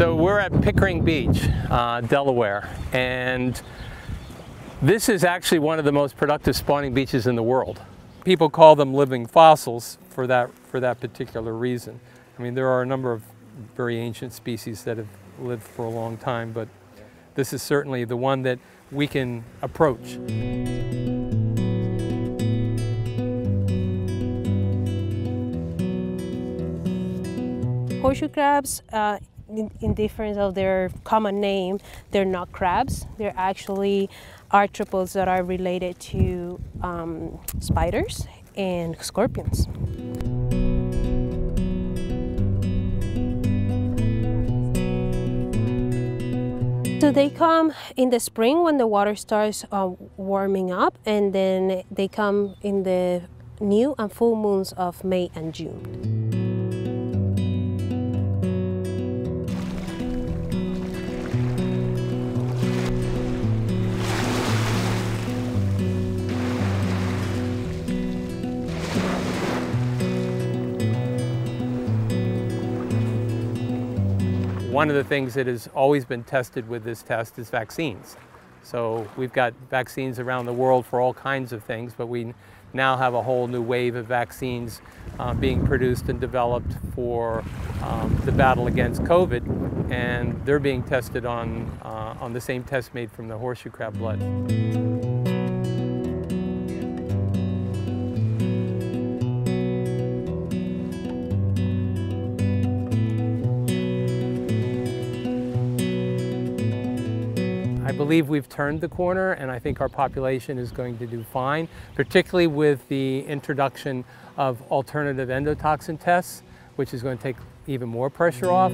So we're at Pickering Beach, uh, Delaware, and this is actually one of the most productive spawning beaches in the world. People call them living fossils for that, for that particular reason. I mean, there are a number of very ancient species that have lived for a long time, but this is certainly the one that we can approach. Horseshoe crabs, uh, in, difference of their common name, they're not crabs. They're actually arthropods that are related to um, spiders and scorpions. So they come in the spring when the water starts uh, warming up and then they come in the new and full moons of May and June. One of the things that has always been tested with this test is vaccines. So we've got vaccines around the world for all kinds of things, but we now have a whole new wave of vaccines uh, being produced and developed for um, the battle against COVID, and they're being tested on, uh, on the same test made from the horseshoe crab blood. I believe we've turned the corner and I think our population is going to do fine, particularly with the introduction of alternative endotoxin tests, which is going to take even more pressure off.